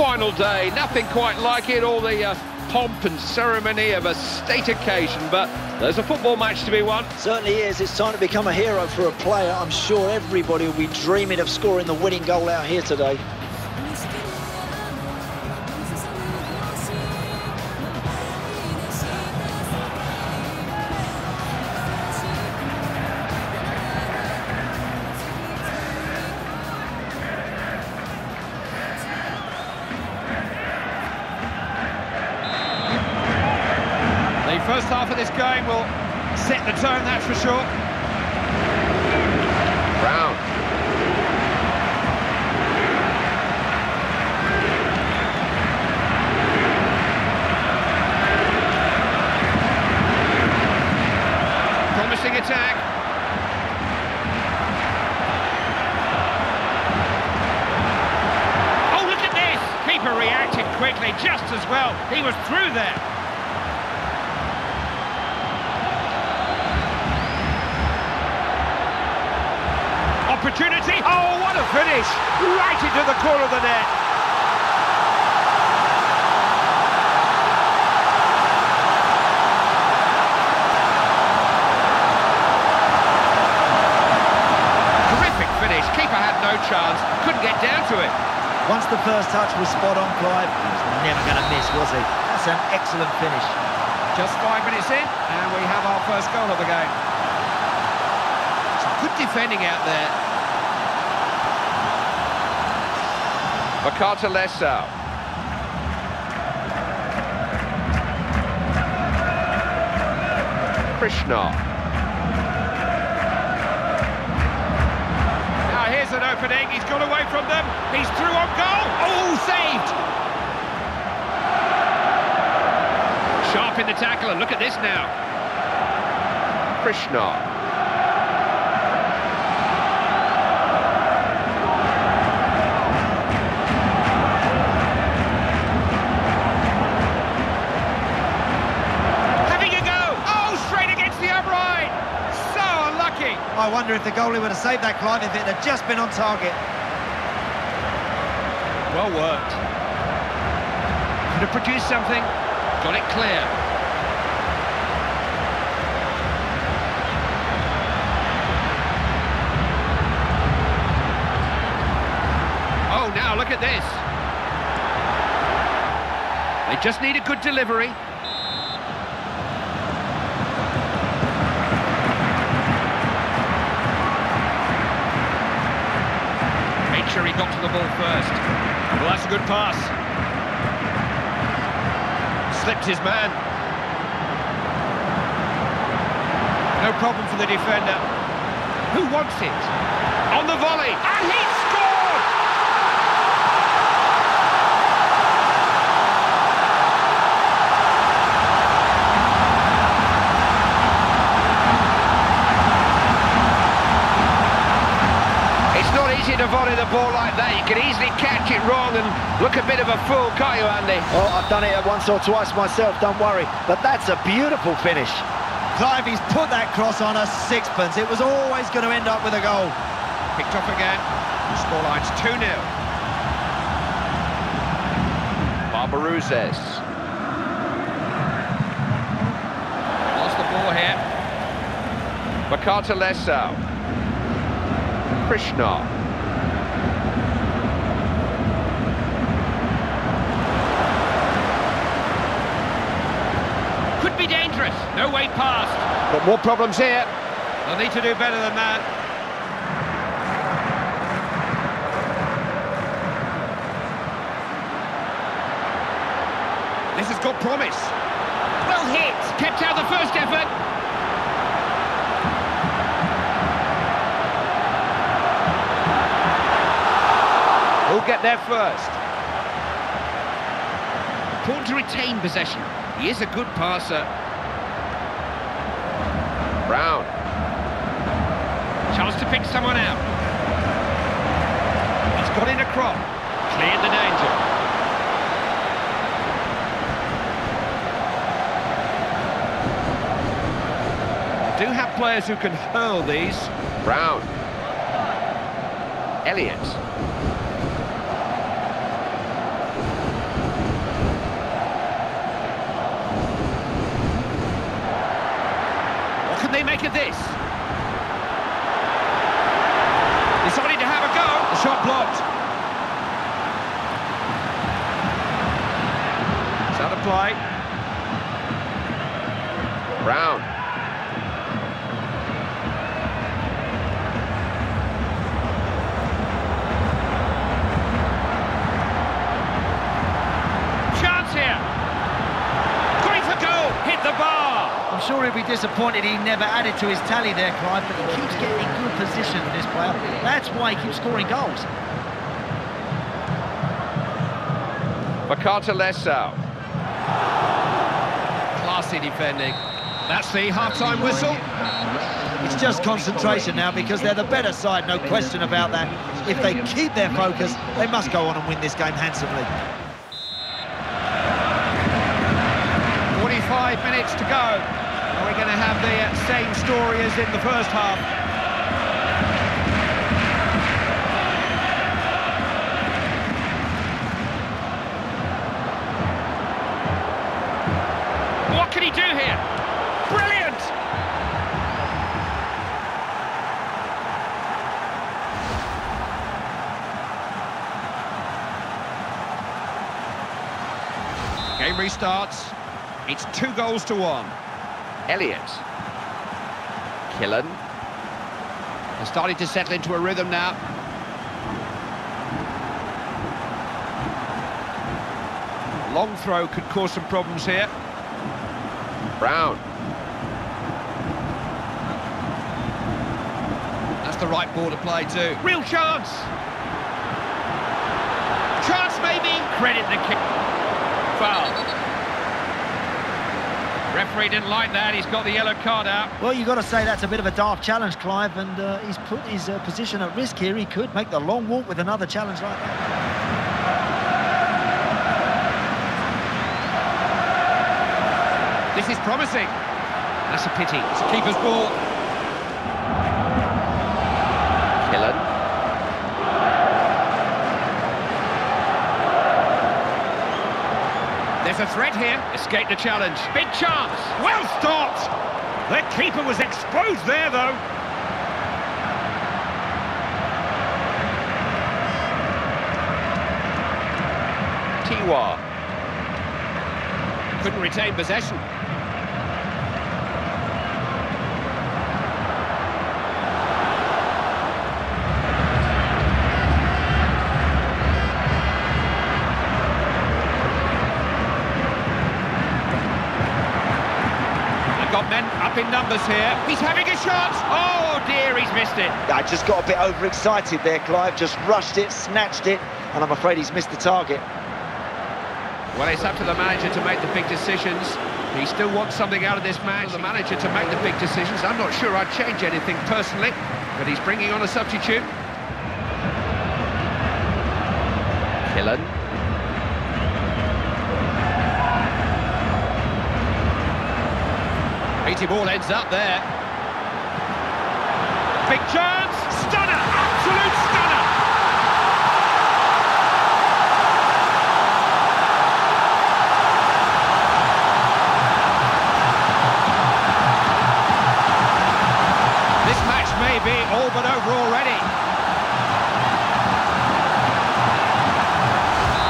final day, nothing quite like it, all the uh, pomp and ceremony of a state occasion, but there's a football match to be won. Certainly is. It's time to become a hero for a player. I'm sure everybody will be dreaming of scoring the winning goal out here today. First half of this game will set the tone, that's for sure. Brown. Promising attack. Oh, look at this! Keeper reacted quickly, just as well. He was through there. Opportunity. Oh, what a finish! Right into the corner of the net. Terrific finish. Keeper had no chance. Couldn't get down to it. Once the first touch was spot on, Clive, he was never going to miss, was he? That's an excellent finish. Just five minutes in, and we have our first goal of the game. Some good defending out there. Vakatalesau. Krishna. Now here's an opening, he's got away from them, he's through on goal, oh, saved! Sharp in the tackle, and look at this now. Krishna. I wonder if the goalie would have saved that, Clive, if it had just been on target. Well worked. Could have produced something. Got it clear. Oh, now look at this. They just need a good delivery. Sure he got to the ball first. Well, that's a good pass. Slipped his man. No problem for the defender. Who wants it? On the volley. And he scored! to volley the ball like that. You can easily catch it wrong and look a bit of a fool, can't you, Andy? Oh, I've done it once or twice myself, don't worry. But that's a beautiful finish. Clive, he's put that cross on a sixpence. It was always going to end up with a goal. Picked off again. The scoreline's 2-0. Barbarouses. Lost the ball here. Vakatalesau. Krishna. be dangerous. No way past. But more problems here. They'll need to do better than that. This has got promise. Well hit. Kept out the first effort. Who'll get there first? Important to retain possession. He is a good passer. Brown. Chance to pick someone out. He's got in a crop. Cleared the danger. They do have players who can hurl these. Brown. Elliott. can they make of this? Deciding to have a go. The shot blocked. It's out of play. Brown. Chance here. Going for goal. Hit the bar. I'm sure he'll be disappointed he never added to his tally there, Clive, but he keeps getting in good position, this player. That's why he keeps scoring goals. Vakatalesau. Classy defending. That's the half-time whistle. It's just concentration now because they're the better side, no question about that. If they keep their focus, they must go on and win this game handsomely. 45 minutes to go. Are we going to have the uh, same story as in the first half? What can he do here? Brilliant! Game restarts. It's two goals to one. Elliott. Killen. They're starting to settle into a rhythm now. Long throw could cause some problems here. Brown. That's the right ball to play too. Real chance! Chance maybe! Credit the kick. Foul. Referee didn't like that, he's got the yellow card out. Well, you've got to say that's a bit of a daft challenge, Clive, and uh, he's put his uh, position at risk here. He could make the long walk with another challenge like that. This is promising. That's a pity. It's a keeper's ball. Killen. There's a threat here. Escape the challenge. Big chance. Well stopped. The keeper was exposed there, though. Tiwa. Couldn't retain possession. They've got men up in numbers here. He's having a shot. Oh dear, he's missed it. I just got a bit overexcited there, Clive. Just rushed it, snatched it, and I'm afraid he's missed the target. Well, it's up to the manager to make the big decisions. He still wants something out of this match. The manager to make the big decisions. I'm not sure I'd change anything personally, but he's bringing on a substitute. Killen. Beatty ball ends up there. Big chance! Stunner! Absolute stunner! This match may be all but over already.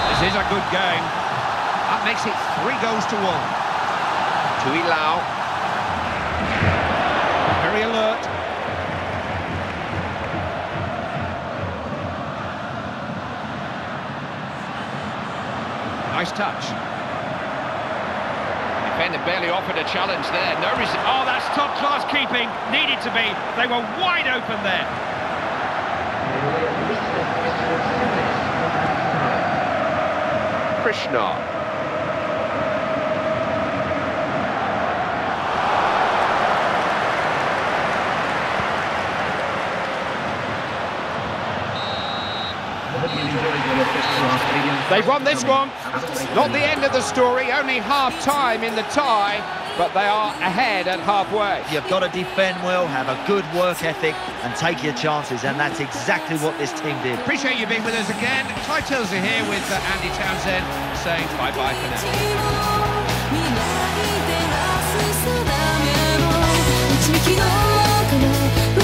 This is a good game. That makes it three goals to one. To Lau. Touch. Defender barely offered a challenge there. No reason. Oh, that's top-class keeping. Needed to be. They were wide open there. Krishna. They've won this one. Not the end of the story, only half-time in the tie, but they are ahead at halfway. You've got to defend well, have a good work ethic, and take your chances, and that's exactly what this team did. Appreciate you being with us again. Title's are here with uh, Andy Townsend, saying bye-bye for now.